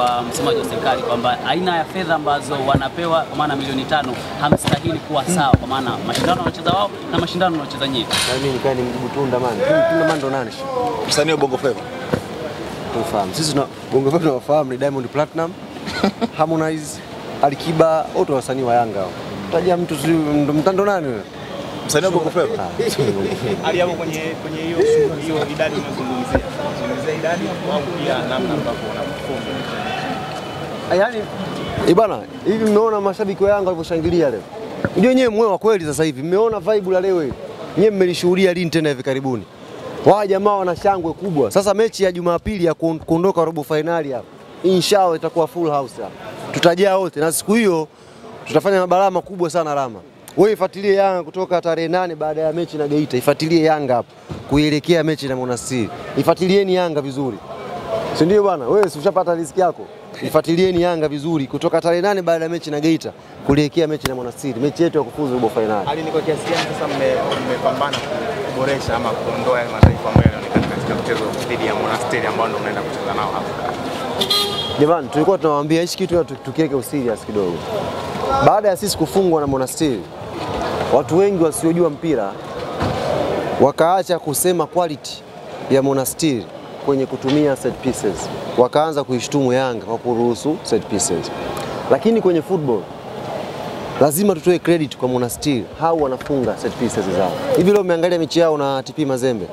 kwa msemaji wa serikali kwamba aina ya fedha ambazo wanapewa kwa maana milioni tano hamstahili kuwa sawa, kwa maana mashindano wanacheza wao na mashindano wanacheza nyie. Na mimi nikae ni mjibu Tunda man. Tunda man ndo nani? Msanii wa Bongo Flava. Tunafahamu. Sisi tuna Bongo Flava tunawafahamu ni Diamond Platinum, Harmonize, Alikiba, wote wasanii wa Yanga hao. Tajia mtu ndo mtando nani wewe? Msanii wako kupepa Flava. Ah, kwenye kwenye hiyo hiyo idadi unazungumzia unazungumzia idadi au pia namna ambavyo wanaperform yani ibana bana, hivi mmeona mashabiki wa Yanga walivyoshangilia leo? Ndio wenyewe mwe wa kweli sasa hivi. Mmeona vibe la leo hivi. Nyewe mmelishuhudia lini tena hivi karibuni? Wao jamaa wana shangwe kubwa. Sasa mechi ya Jumapili ya kuondoka robo finali hapa. Inshallah itakuwa full house hapa. Tutajaa wote na siku hiyo tutafanya mabalaa makubwa sana Rama. Wewe ifuatilie Yanga kutoka tarehe nane baada ya mechi na Geita. Ifuatilie Yanga hapo kuelekea mechi na Monastir. Ifuatilieni Yanga vizuri. Si ndio bwana? Wewe si ushapata riziki yako? Ifuatilieni Yanga vizuri kutoka tarehe nane baada ya mechi na Geita kuelekea mechi na Monastir. Mechi yetu ya kufuzu robo finali. hali ni kwa kiasi gani sasa mmepambana kuboresha ama kuondoa yale madhaifu ambayo yanaonekana katika mchezo dhidi ya Monasteri ambao ndio unaenda kucheza nao hapa Jamani, tulikuwa tunawaambia hichi kitu tu- tukiweke userious kidogo. Baada ya sisi kufungwa na Monastir, watu wengi wasiojua mpira wakaacha kusema quality ya Monastir kwenye kutumia set pieces, wakaanza kuishtumu Yanga kwa kuruhusu set pieces. Lakini kwenye football lazima tutoe credit kwa Monastir, hao wanafunga set pieces zao. Hivi leo umeangalia mechi yao na TP Mazembe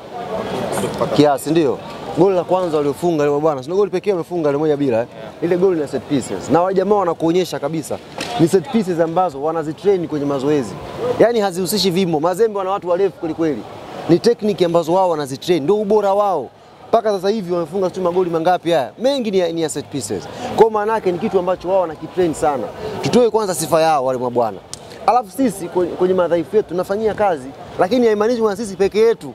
kiasi ndio goli la kwanza waliofunga leo bwana, sio goli pekee wamefunga ile moja bila eh. Ile goli na set pieces, na wale jamaa wanakuonyesha kabisa ni set pieces ambazo wanazitrain kwenye mazoezi, yaani hazihusishi vimo. Mazembe wana watu warefu kweli kweli, ni tekniki ambazo wao wanazitrain, ndio ubora wao. Mpaka sasa hivi wamefunga sio magoli mangapi haya, mengi ni ya, ni ya set pieces. Kwa maana yake ni kitu ambacho wao wanakitrain sana. Tutoe kwanza sifa yao wale mabwana, alafu sisi kwenye, madhaifu yetu tunafanyia kazi, lakini haimaanishi kwamba sisi peke yetu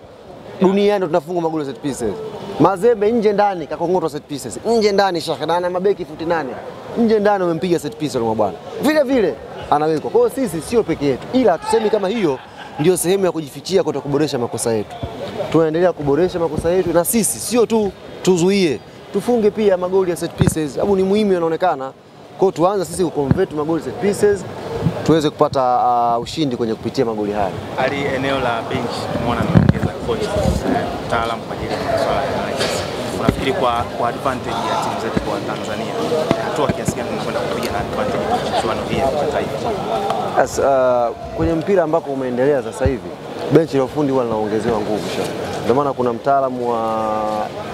duniani tunafunga magoli set pieces. Mazembe nje ndani kakongotwa set pieces, nje ndani shaka na mabeki futi nane, nje ndani umempiga set pieces kwa bwana, vile vile anawekwa. Kwa hiyo sisi sio peke yetu, ila tusemi kama hiyo ndio sehemu ya kujifichia kuto kuboresha makosa yetu. Tunaendelea kuboresha makosa yetu, na sisi sio tu tuzuie, tufunge pia magoli ya set pieces, sababu ni muhimu, yanaonekana. Kwa hiyo tuanze sisi kuconvert magoli set pieces tuweze kupata uh, ushindi kwenye kupitia magoli haya. hali eneo la bench tumeona ameongeza coach eh, mtaalamu kwa ajili ya masuala ya analysis unafikiri kwa kwa advantage ya timu zetu kwa Tanzania hatua kiasi gani tunakwenda kupiga na advantage kwa michuano hii ya kimataifa Yes, uh, kwenye mpira ambako umeendelea sasa hivi benchi la ufundi huwa linaongezewa nguvu sana. Ndio maana kuna mtaalamu wa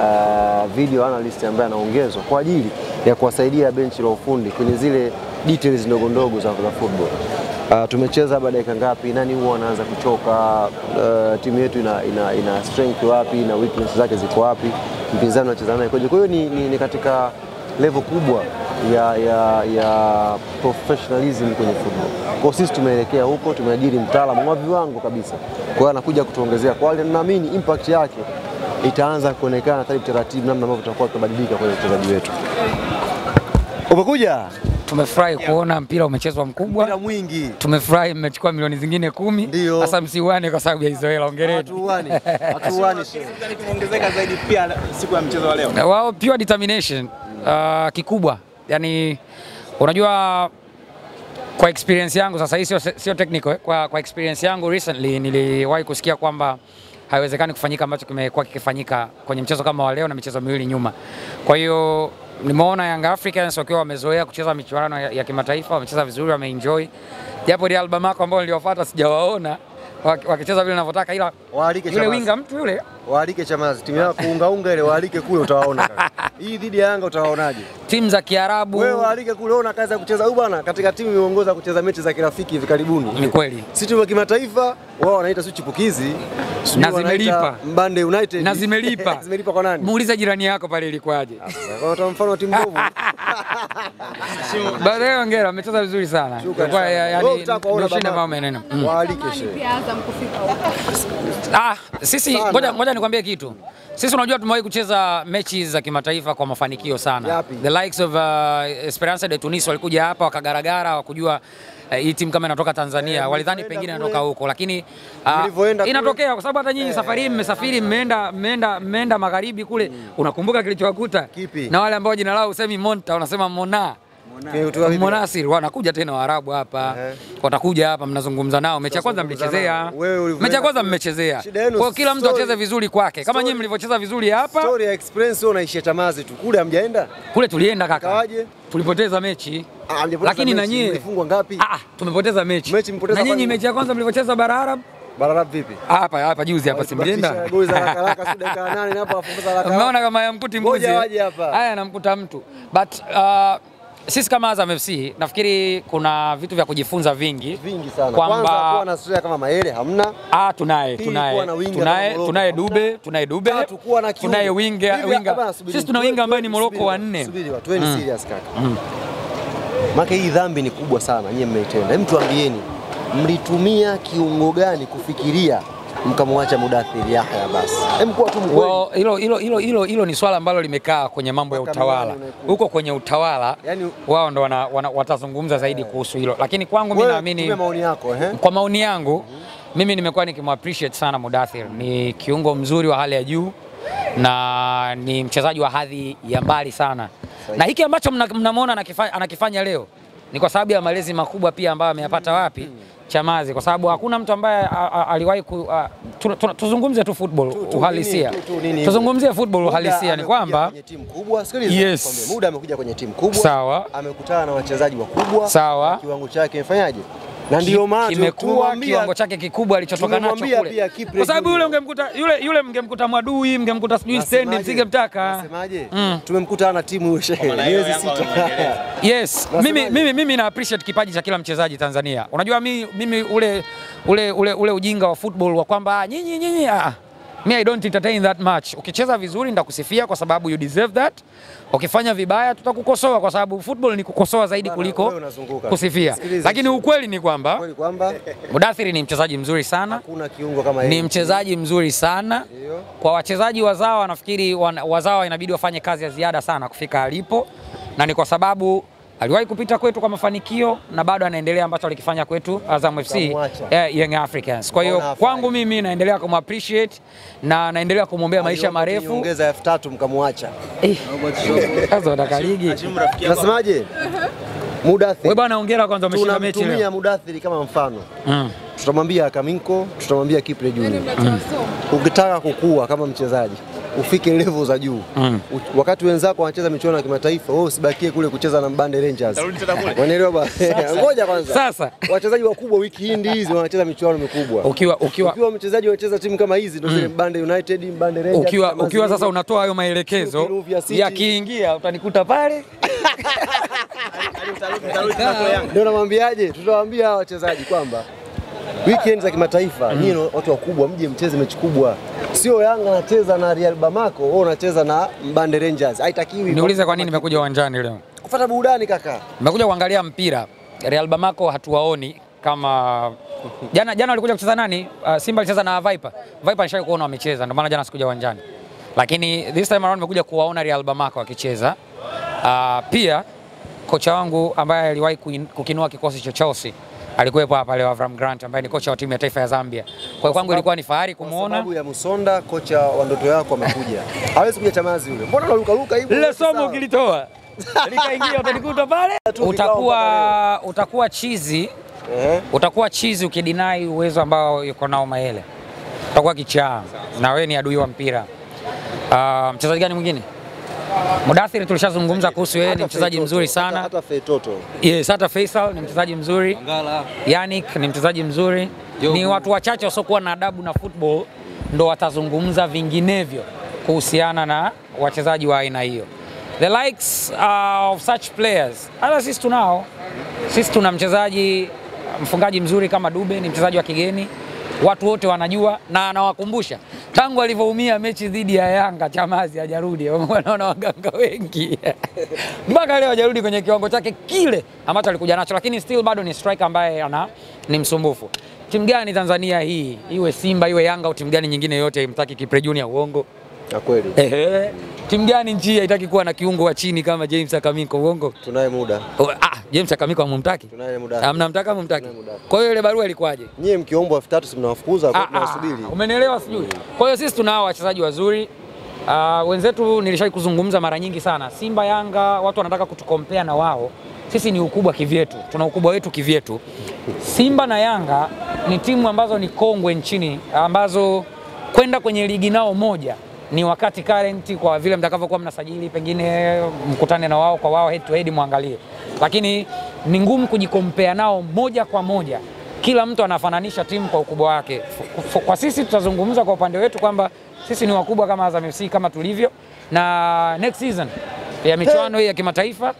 uh, video analyst ambaye anaongezwa kwa ajili ya kuwasaidia benchi la ufundi kwenye zile details ndogo ndogo za, za football. Uh, tumecheza baada dakika ngapi, nani huwa anaanza kuchoka, uh, timu yetu ina, ina, ina strength wapi na weakness zake ziko wapi, mpinzani anacheza naye. Kwa hiyo ni, ni, ni katika level kubwa ya, ya, ya professionalism kwenye football. Kwa sisi tumeelekea huko, tumeajiri mtaalamu wa viwango kabisa, kwa hiyo anakuja kutuongezea kwa wale, naamini impact yake itaanza kuonekana taratibu taratibu, namna ambavyo tutakuwa tunabadilika kwenye uchezaji wetu. Umekuja Tumefurahi kuona mpira umechezwa mkubwa, mpira mwingi, Tumefurahi mmechukua milioni zingine kumi. Ndio. Sasa msiuane kwa sababu ya hizo hela, hongereni. hatuani hatuani shehe. Gani zaidi pia siku ya mchezo wa leo Wao pure determination uh, kikubwa, yani unajua kwa experience yangu sasa hii sio sio technical eh. Kwa, kwa experience yangu recently niliwahi kusikia kwamba haiwezekani kufanyika ambacho kimekuwa kikifanyika kwenye mchezo kama wa leo na michezo miwili nyuma. Kwa hiyo nimeona Young Africans wakiwa wamezoea kucheza michuano ya, kimataifa, wamecheza vizuri, wameenjoy, japo Real Bamako ambayo niliofuata sijawaona wakicheza vile ninavyotaka, ila Waalike yule winga mtu yule Waalike Chamazi, timu yako kuungaunga ile, waalike kule, utawaona. Hii dhidi ya Yanga utawaonaje? timu za Kiarabu Wewe waalike kule, ona kazi ya kucheza huyu bwana, katika timu imeongoza kucheza mechi za kirafiki hivi karibuni. ni kweli si timu ya kimataifa, wao wanaita si chipukizi Na zimelipa. Mbande United na zimelipa. zimelipa kwa nani? Muulize jirani yako pale ilikuwaje. Kwa mfano- mfano timu mbovu. Baadaye hongera, amecheza vizuri sana. Kwa yaani, yani Bamako. mambo maneno. Mm. Waalike shehe. Kufika huko. Ah, sisi ngoja ngoja nikwambie kitu. Sisi unajua tumewahi kucheza mechi za kimataifa kwa mafanikio sana. Yapi? The likes of uh, Esperance de Tunis walikuja hapa wakagaragara wakujua uh, hii timu kama inatoka Tanzania yeah, walidhani pengine inatoka huko, lakini uh, inatokea kwa sababu hata nyinyi safari hii mmesafiri, mmeenda mmeenda mmeenda magharibi kule, mm. unakumbuka kilichowakuta na wale ambao jina lao usemi Monta wanasema Mona? Monasir wanakuja tena Waarabu hapa, Ehe. watakuja hapa, mnazungumza nao. Mechi ya kwanza mlichezea. Mechi ya kwanza mmechezea. Kwa kila mtu acheze vizuri kwake, kama nyinyi mlivyocheza vizuri hapa. Story ya experience wewe unaishia Chamazi tu. Kule hamjaenda? Kule tulienda kaka, tulipoteza mechi Ah, lakini na nyinyi mlifungwa ngapi? Ah, tumepoteza mechi. Mechi na nyinyi mechi ya kwanza mlivyocheza bara Arab Bararab vipi? hapa hapa juzi hapa si Umeona sio kama yamkuti mbuzi. Eh? Haya namkuta mtu. But uh, sisi kama Azam FC nafikiri kuna vitu vya kujifunza vingi. Vingi sana. Kwanza kuwa na striker kama Mayele hamna. ah, tunaye tunaye. tunaye tunaye Dube tunaye Dube. Tunaye winga winga. sisi tuna winga ambaye ni Moroko wa nne Subiri, watu ni serious kaka. Maka hii dhambi ni kubwa sana nyie mmeitenda. Hem, tuambieni mlitumia kiungo gani kufikiria mkamwacha Mudathir Yahya basi? Hem, kwa tu mkweli. Well, hilo hilo hilo hilo hilo ni swala ambalo limekaa kwenye mambo ya utawala. Huko kwenye utawala yani, wao ndo wana, wana, watazungumza zaidi yeah, kuhusu hilo, lakini kwangu mimi naamini maoni yako eh? kwa maoni yangu mm -hmm. mimi nimekuwa nikimappreciate sana Mudathir. Ni kiungo mzuri wa hali ya juu na ni mchezaji wa hadhi ya mbali sana, na hiki ambacho mna- mnamwona anakifanya, anakifanya leo ni kwa sababu ya malezi makubwa pia ambayo ameyapata wapi Chamazi, kwa sababu hakuna mtu ambaye aliwahi ku, tuzungumze tu football Tu- tu uhalisia, tu- tu tuzungumzie football uhalisia ni kwamba kwenye timu kubwa. Sikiliza, Yes. Muda amekuja kwenye timu kubwa. Sawa. Amekutana na wachezaji wakubwa. Sawa. Kiwango chake imefanyaje? Na ndio maana kimekuwa kiwango chake kikubwa alichotoka nacho kule, kwa sababu yule ungemkuta yule yule mngemkuta Mwadui, mngemkuta sijui stendi, msingemtaka. Nasemaje? Mm. Tumemkuta ana timu hiyo shehe. Miezi sita. Yes, mimi, mimi, mimi na appreciate kipaji cha kila mchezaji Tanzania. Unajua mimi, mimi ule, ule, ule, ule ujinga wa football wa kwamba "Ah, nyinyi nyinyi ah, me I don't entertain that much. Ukicheza vizuri nitakusifia kwa sababu you deserve that. Ukifanya vibaya tutakukosoa kwa sababu football ni kukosoa zaidi kuliko kusifia. Lakini ukweli ni kwamba Mudathiri ni mchezaji mzuri sana. hakuna kiungo kama Ni mchezaji mzuri sana. Kwa wachezaji wazawa nafikiri wazawa inabidi wafanye kazi ya ziada sana kufika alipo, na ni kwa sababu aliwahi kupita kwetu kwa mafanikio na bado anaendelea ambacho alikifanya kwetu Azam FC eh, Young Africans. Kwa hiyo kwangu mimi naendelea kumappreciate na naendelea kumwombea maisha marefu. Ongeza elfu tatu mkamwacha. Eh, Sasa unataka ligi. Nasemaje? Mudathir. Wewe bwana, hongera kwanza, umeshinda mechi Tunamtumia Mudathiri Mudathir kama mfano. Mm. Tutamwambia Kaminko, tutamwambia Kipre Junior. mm. Ukitaka kukua kama mchezaji ufike level za juu Mm. Wakati wenzako wanacheza michuano ya kimataifa, wewe usibakie kule kucheza na Mbande Rangers. Unaelewa tena bwana? Ngoja kwanza. Sasa Wachezaji wakubwa wiki hii hizi wanacheza michuano mikubwa. ukiwa ukiwa Ukiwa mchezaji unacheza timu kama hizi ndio zile Mbande United, Mbande Rangers. ukiwa, ukiwa sasa unatoa hayo maelekezo yakiingia utanikuta pale Tarudi tena kule Yanga. Ndio namwambiaje? Tutawaambia wachezaji kwamba weekend za kimataifa mm. nyinyi watu wakubwa, mje mcheze mechi kubwa. Sio Yanga anacheza na Real Bamako, wewe unacheza na Mbande Rangers. Haitakiwi. niulize kwa nini nimekuja uwanjani leo kufuata burudani kaka. nimekuja kuangalia mpira Real Bamako hatuwaoni kama jana jana walikuja kucheza nani uh, Simba alicheza na Viper Viper nishawahi kuona wamecheza ndio maana jana sikuja uwanjani lakini this time around nimekuja kuwaona Real Bamako wakicheza uh, pia kocha wangu ambaye aliwahi kukinua kikosi cha Chelsea alikuwepo hapa leo Avram Grant ambaye ni kocha wa timu ya taifa ya Zambia kwa hiyo kwangu ilikuwa ni fahari Kwa kumuona sababu ya Musonda, kocha wa ndoto yako amekuja. Hawezi kuja Chamazi yule. Mbona unaruka ruka hivyo? lile somo ukilitoa likaingia utanikuta pale utakuwa utakuwa chizi Eh. utakuwa chizi ukidinai uwezo ambao yuko nao Maele. utakuwa kichaa na wewe ni adui wa mpira. Uh, mchezaji gani mwingine? Mudathiri tulishazungumza kuhusu yeye, ni mchezaji mzuri sana. Hata Feitoto. Yes, hata Faisal ni mchezaji mzuri. Yannick ni mchezaji mzuri. Ni watu wachache wasiokuwa na adabu na football ndo watazungumza vinginevyo kuhusiana na wachezaji wa aina hiyo. The likes uh, of such players, hata sisi tunao. Sisi tuna mchezaji mfungaji mzuri kama Dube, ni mchezaji wa kigeni, watu wote wanajua, na anawakumbusha tangu alivyoumia mechi dhidi ya Yanga, Chamazi hajarudi. Wanaona waganga wengi mpaka leo hajarudi kwenye kiwango chake kile ambacho alikuja nacho, lakini still bado ni striker ambaye ana ni msumbufu. Timu gani Tanzania hii, iwe Simba iwe Yanga au timu gani nyingine yote imtaki Kipre Junior? Uongo. Na kweli. Timu gani nchi haitaki kuwa na kiungo wa chini kama James Akamiko? Uongo? Tunaye muda, Oh, ah, James Akamiko hamumtaki? tunaye muda. Ah, Mnamtaka hamumtaki? Kwa hiyo ile barua ilikuwaje? Nyie mkiombwa elfu tatu si mnawafukuza kwa Ah, ah. Umenielewa sijui. Kwa hiyo sisi tunao wachezaji wazuri. Uh, wenzetu nilishai kuzungumza mara nyingi sana, Simba Yanga, watu wanataka kutukompea na wao. Sisi ni ukubwa kivyetu, tuna ukubwa wetu kivyetu. Simba na Yanga ni timu ambazo ni kongwe nchini, ambazo kwenda kwenye ligi nao moja ni wakati current, kwa vile mtakavyokuwa mnasajili, pengine mkutane na wao kwa wao head to head, mwangalie, lakini ni ngumu kujikompea nao moja kwa moja. Kila mtu anafananisha timu kwa ukubwa wake. Kwa sisi tutazungumza kwa upande wetu kwamba sisi ni wakubwa kama Azam FC kama tulivyo, na next season ya michuano hii ya kimataifa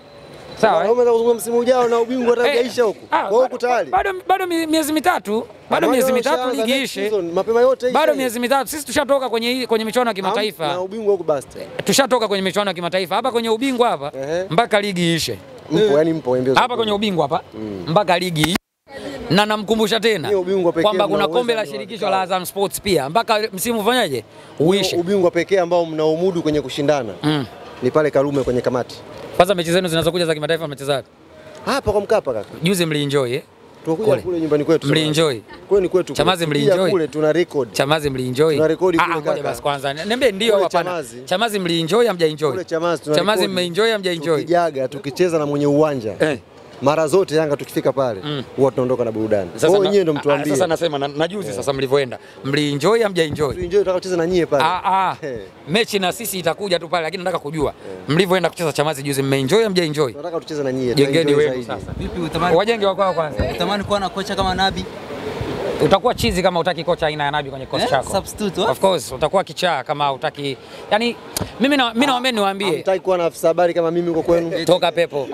sawa. eh? Unaweza kuzungumza msimu ujao na ubingwa utaisha huko. ah, Kwa hiyo uko tayari. Bado, bado miezi mitatu bado miezi mitatu ligi ishe, Mapema yote bado miezi mitatu. Sisi tushatoka kwenye, kwenye michuano ya kimataifa. Na ubingwa huko basta. tushatoka kwenye michuano ya kimataifa hapa kwenye ubingwa hapa mpaka ligi ishe Mpo yani mpo mbio hapa kwenye ubingwa hapa mpaka ligi na namkumbusha tena kwamba kuna kombe la shirikisho la Azam Sports pia mpaka msimu ufanyaje uishe. ubingwa pekee ambao mnaumudu kwenye kushindana Mm. ni pale Karume kwenye kamati. Kwanza mechi zenu zinazokuja za kimataifa mmecheza wapi? Hapa kwa Mkapa kaka. Juzi mlienjoy eh? Tunakuja Kule. nyumbani kwetu. Mlienjoy. Kwani ni kwetu. Chamazi mlienjoy? Kule tuna record. Chamazi mlienjoy? Tuna record kule kule ah, ngoja basi kwanza. Niambie ndio au hapana. Chamazi. Mlienjoy am enjoy? Kule Chamazi tuna Chamazi mmeenjoy am enjoy? Tukijaga tukicheza na mwenye uwanja. Eh. Mara zote Yanga tukifika pale huwa tunaondoka na burudani. Kwa hiyo na- wenyewe ndo ah, mtuambie. Sasa nasema na, na juzi yeah. sasa mlivyoenda. Mlienjoy amja enjoy? Tuenjoy enjoy tutakacheza na nyie pale. Ah, ah. Eh. Mechi na sisi itakuja tu pale lakini nataka kujua mlivyoenda kucheza Chamazi juzi mmeenjoy amja enjoy? Tunataka tucheze na nyie. Jengeni wewe sasa. Vipi utamani, Wajenge wako kwanza. utamani kuwa na kocha kama Nabi? Utakuwa chizi kama utaki kocha aina ya Nabi kwenye kikosi Eh, chako. substitute? Of course, utakuwa kichaa kama utaki. Yani mimi na mimi naomba niwaambie hutaki kuwa na afisa habari kama mimi uko kwenu. toka pepo.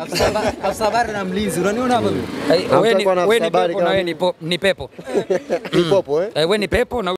Afisa habari na mlinzi, unaniona hapa mimi? Eh, Wewe ni pepo na wewe ni pepo na wewe ni pepo. ni pepo. Eh? Eh, Wewe ni pepo na